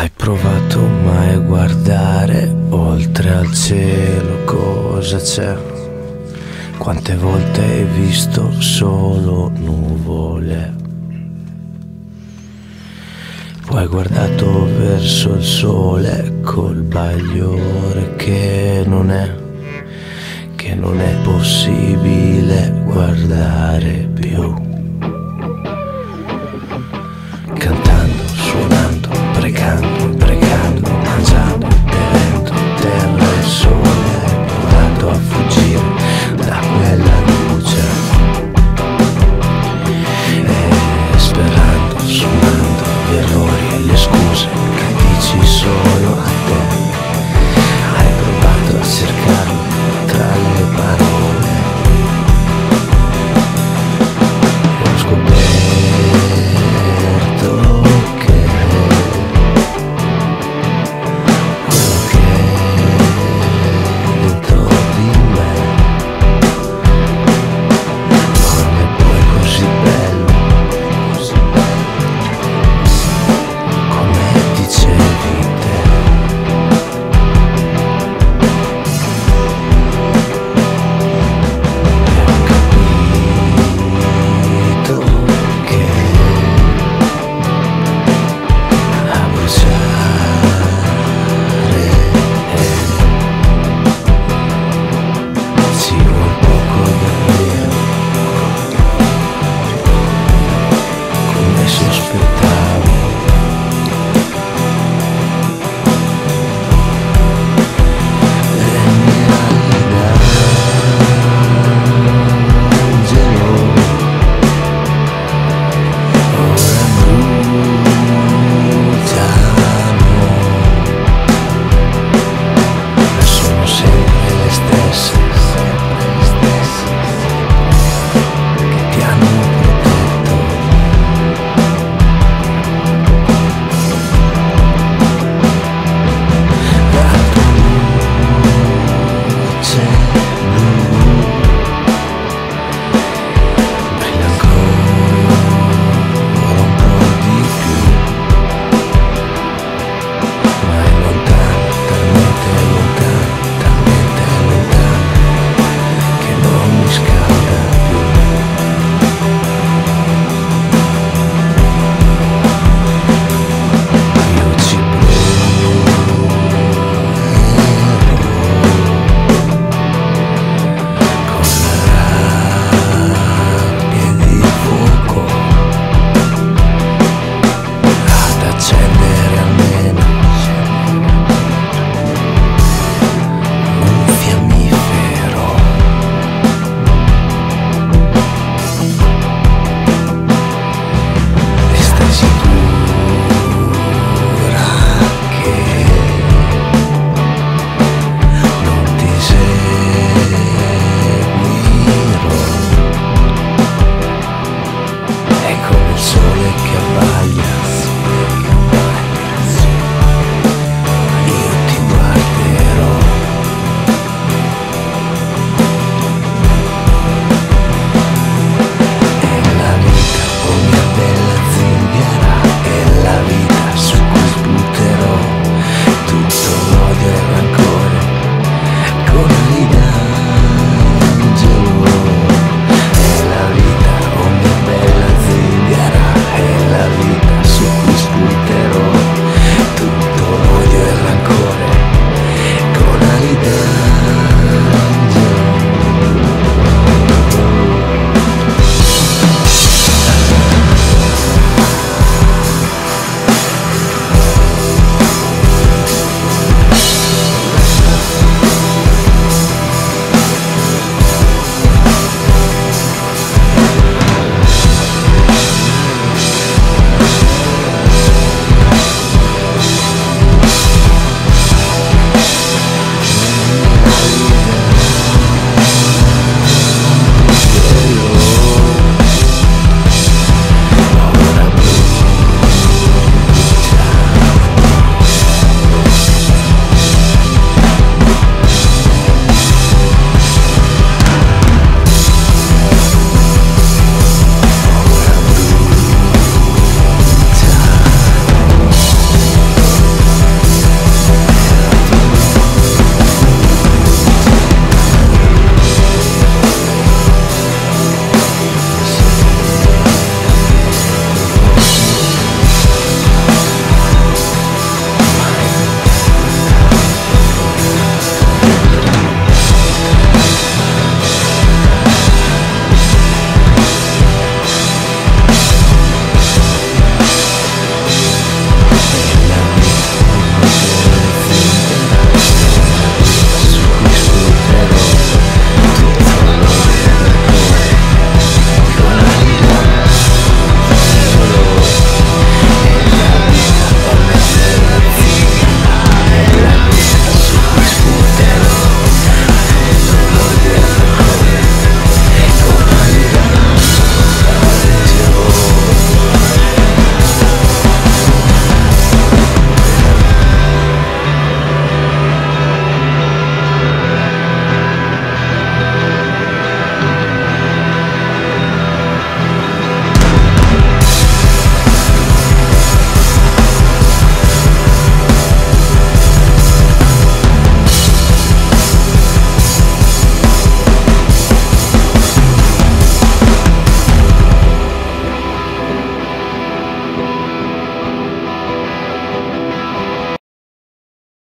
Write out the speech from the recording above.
Hai provato mai a guardare oltre al cielo cosa c'è? Quante volte hai visto solo nuvole? Poi hai guardato verso il sole col bagliore che non è, che non è possibile guardare più.